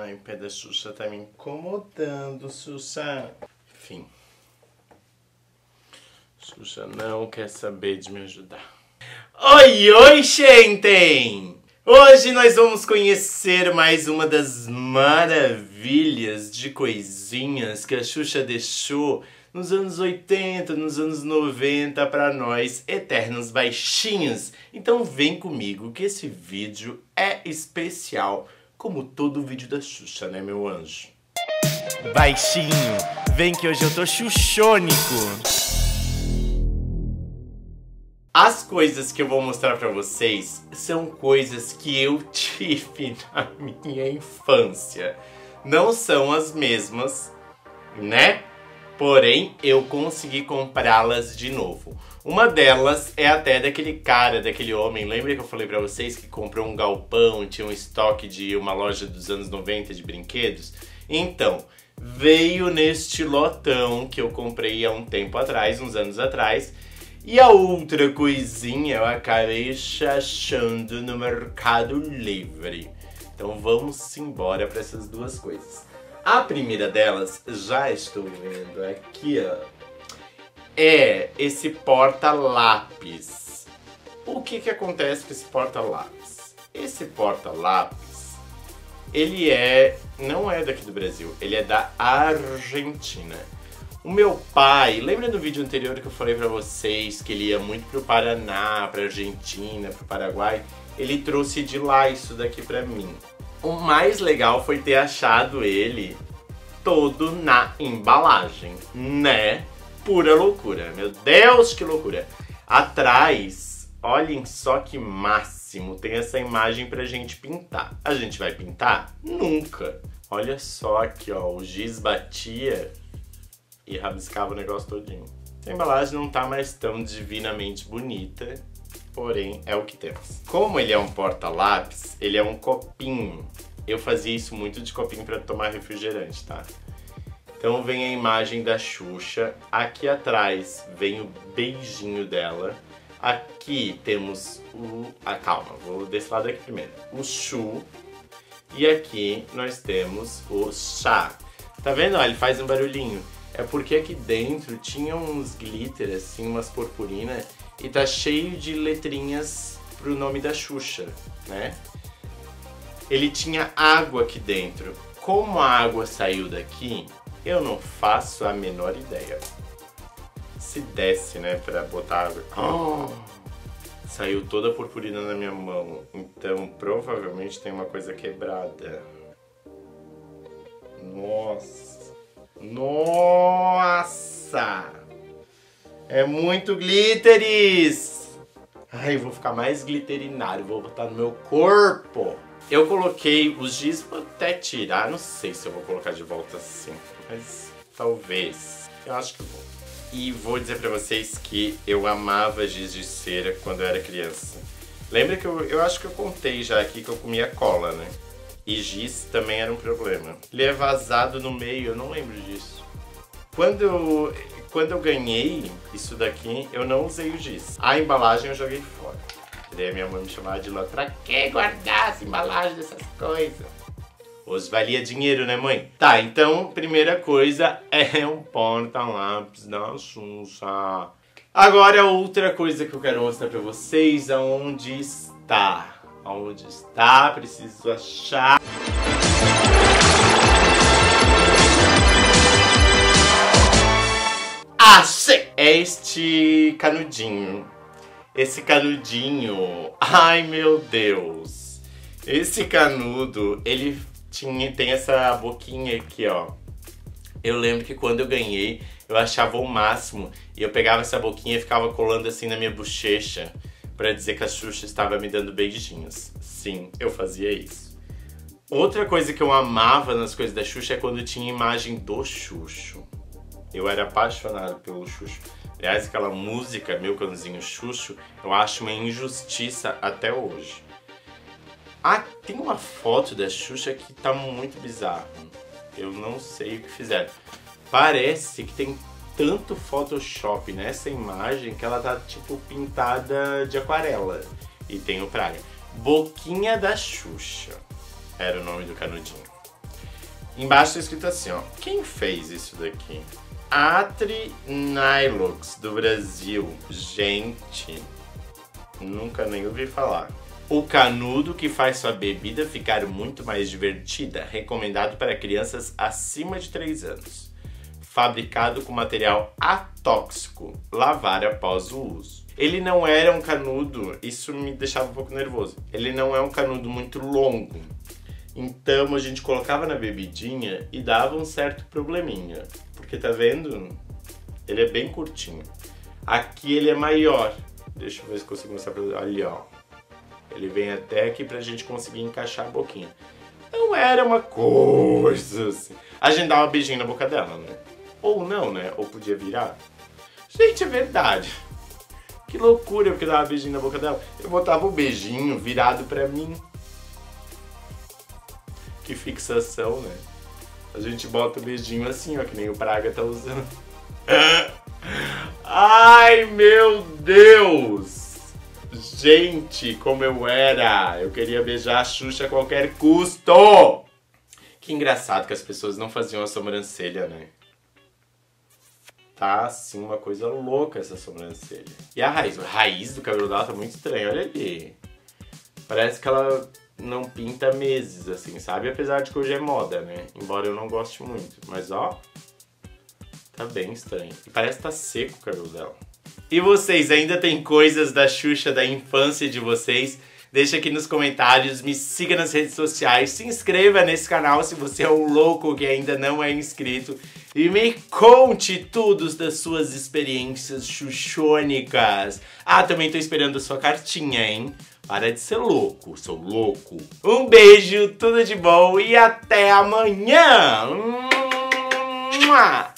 Ai, o pé da Xuxa tá me incomodando, Xuxa. Enfim. Xuxa não quer saber de me ajudar. Oi, oi, gente! Hoje nós vamos conhecer mais uma das maravilhas de coisinhas que a Xuxa deixou nos anos 80, nos anos 90 para nós eternos baixinhos. Então vem comigo que esse vídeo é especial, como todo vídeo da Xuxa, né, meu anjo? Baixinho, vem que hoje eu tô xuxônico. As coisas que eu vou mostrar pra vocês são coisas que eu tive na minha infância. Não são as mesmas, né? Porém, eu consegui comprá-las de novo. Uma delas é até daquele cara, daquele homem. Lembra que eu falei pra vocês que comprou um galpão, tinha um estoque de uma loja dos anos 90 de brinquedos? Então, veio neste lotão que eu comprei há um tempo atrás, uns anos atrás e a outra coisinha eu acabei achando no Mercado Livre. Então vamos embora para essas duas coisas. A primeira delas, já estou vendo aqui, ó, é esse porta-lápis. O que que acontece com esse porta-lápis? Esse porta-lápis, ele é, não é daqui do Brasil, ele é da Argentina. O meu pai, lembra do vídeo anterior que eu falei para vocês que ele ia muito pro Paraná, pra Argentina, pro Paraguai? Ele trouxe de lá isso daqui pra mim. O mais legal foi ter achado ele todo na embalagem, né? Pura loucura, meu Deus, que loucura. Atrás, olhem só que máximo, tem essa imagem pra gente pintar. A gente vai pintar? Nunca. Olha só aqui, ó, o giz batia e rabiscava o negócio todinho. A embalagem não tá mais tão divinamente bonita, porém é o que temos. Como ele é um porta-lápis, ele é um copinho. Eu fazia isso muito de copinho para tomar refrigerante, tá? Então vem a imagem da Xuxa, aqui atrás vem o beijinho dela, aqui temos o... Ah, calma, vou desse lado aqui primeiro. O Chu, e aqui nós temos o Chá. Tá vendo? Ele faz um barulhinho é porque aqui dentro tinha uns glitter, assim, umas purpurina, e tá cheio de letrinhas pro nome da Xuxa, né? Ele tinha água aqui dentro. Como a água saiu daqui, eu não faço a menor ideia. Se desce, né, pra botar. Oh! Saiu toda a purpurina na minha mão. Então, provavelmente tem uma coisa quebrada. Nossa! Nossa! É muito glitteris! Ai, vou ficar mais gliterinário, vou botar no meu corpo. Eu coloquei os giz, vou até tirar, não sei se eu vou colocar de volta assim, mas talvez. Eu acho que vou. E vou dizer pra vocês que eu amava giz de cera quando eu era criança. Lembra que eu, eu acho que eu contei já aqui que eu comia cola, né? E giz também era um problema. Ele é vazado no meio, eu não lembro disso. Quando eu, quando eu ganhei isso daqui, eu não usei o giz. A embalagem eu joguei fora. daí minha mãe me chamava de lá, pra que guardar as embalagens dessas coisas? Hoje valia dinheiro, né, mãe? Tá, então, primeira coisa é um porta-lápis da Xuxa. Agora, outra coisa que eu quero mostrar pra vocês, aonde está Onde está? Preciso achar. Achei! É este canudinho. Esse canudinho. Ai, meu Deus. Esse canudo, ele tinha, tem essa boquinha aqui, ó. Eu lembro que quando eu ganhei, eu achava o máximo. E eu pegava essa boquinha e ficava colando assim na minha bochecha para dizer que a Xuxa estava me dando beijinhos. Sim, eu fazia isso. Outra coisa que eu amava nas coisas da Xuxa é quando tinha imagem do Xuxo. Eu era apaixonado pelo Xuxo. Aliás, aquela música, Meu Cãozinho Xuxo, eu acho uma injustiça até hoje. Ah, tem uma foto da Xuxa que tá muito bizarro. Eu não sei o que fizeram. Parece que tem tanto Photoshop nessa imagem que ela tá tipo pintada de aquarela. E tem o praia. Boquinha da Xuxa era o nome do canudinho. Embaixo tá escrito assim, ó. Quem fez isso daqui? Atri Nylux, do Brasil. Gente, nunca nem ouvi falar. O canudo que faz sua bebida ficar muito mais divertida, recomendado para crianças acima de 3 anos. Fabricado com material atóxico, lavar após o uso. Ele não era um canudo, isso me deixava um pouco nervoso. Ele não é um canudo muito longo. Então a gente colocava na bebidinha e dava um certo probleminha. Porque tá vendo? Ele é bem curtinho. Aqui ele é maior. Deixa eu ver se consigo mostrar pra vocês. Ali, ó. Ele vem até aqui pra gente conseguir encaixar a boquinha. Não era uma coisa assim. A gente dava um beijinho na boca dela, né? Ou não, né? Ou podia virar. Gente, é verdade. Que loucura, porque eu dava um beijinho na boca dela. Eu botava o um beijinho virado pra mim. Que fixação, né? A gente bota o beijinho assim, ó, que nem o Praga tá usando. Ai, meu Deus! Gente, como eu era! Eu queria beijar a Xuxa a qualquer custo! Que engraçado que as pessoas não faziam a sobrancelha, né? Tá, assim, uma coisa louca essa sobrancelha. E a raiz? A raiz do cabelo dela tá muito estranha, olha ali. Parece que ela não pinta meses, assim, sabe? Apesar de que hoje é moda, né? Embora eu não goste muito. Mas, ó, tá bem estranho. E parece que tá seco o cabelo dela. E vocês, ainda tem coisas da Xuxa da infância de vocês? Deixa aqui nos comentários, me siga nas redes sociais, se inscreva nesse canal se você é um louco que ainda não é inscrito e me conte tudo das suas experiências xuxônicas. Ah, também tô esperando a sua cartinha, hein? Para de ser louco, sou louco. Um beijo, tudo de bom e até amanhã! Mua!